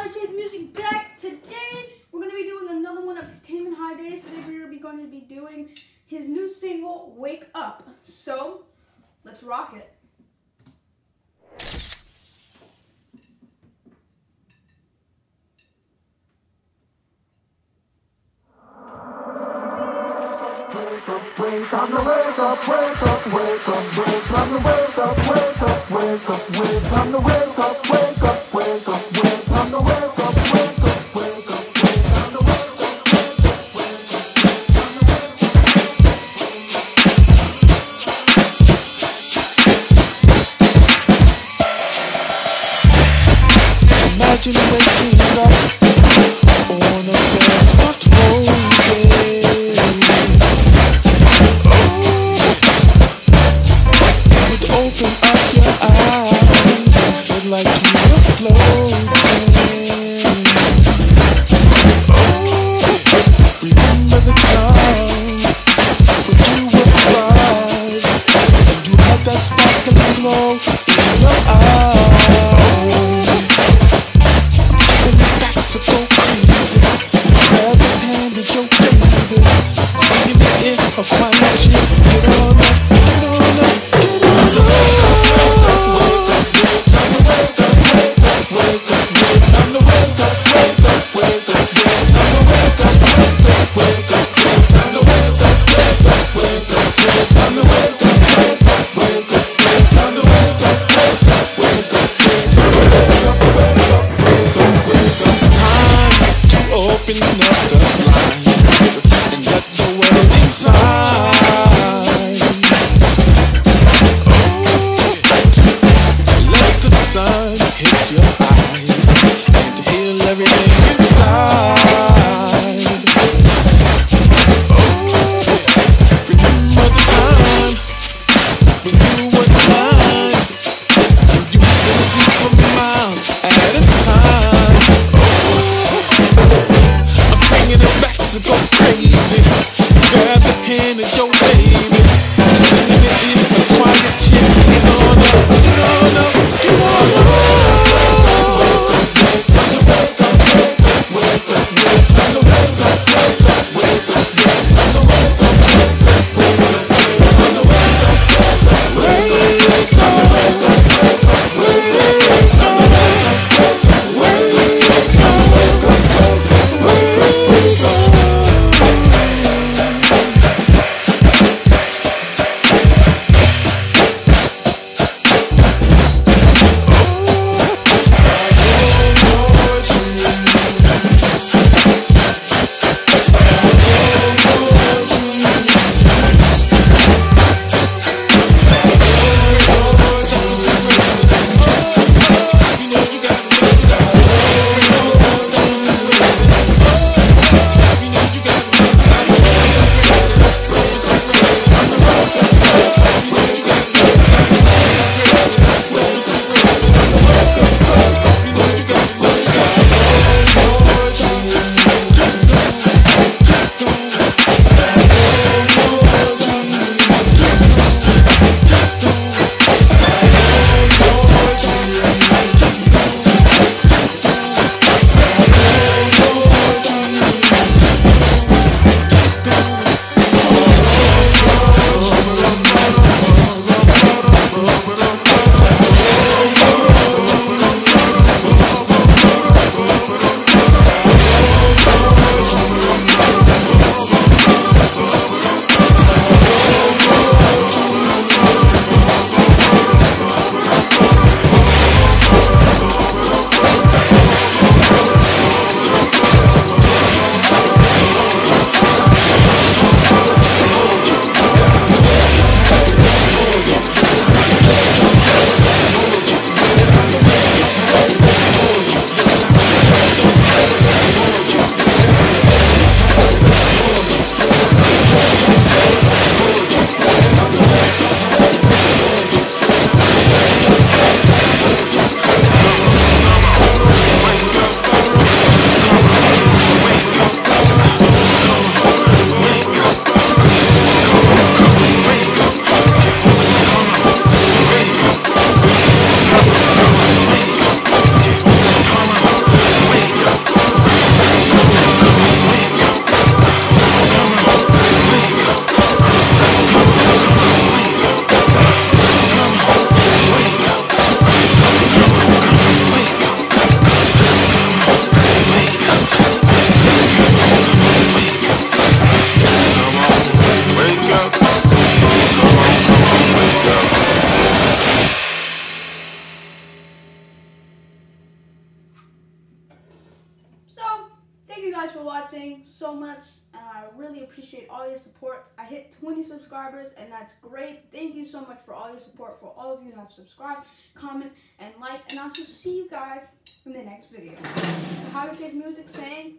Ahadu Chase Music back. Today we're gonna be doing another one of his Tamen Hade's. Today we're going to be doing his new single, Wake Up. So let's rock it. Wake up, wake up, wake up, wake up, wake up, wake up, wake up, wake up, wake up, wake up, wake up, wake up, wake opening up the blinds and let the world inside. Oh, let the sun hit your eyes. So much, and I really appreciate all your support. I hit 20 subscribers, and that's great. Thank you so much for all your support. For all of you who have subscribed, comment, and like, and I'll also see you guys in the next video. So Ahadu Chase Music saying.